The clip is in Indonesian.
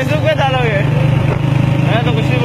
Besok kita tahu ya. Eh, tunggu sih,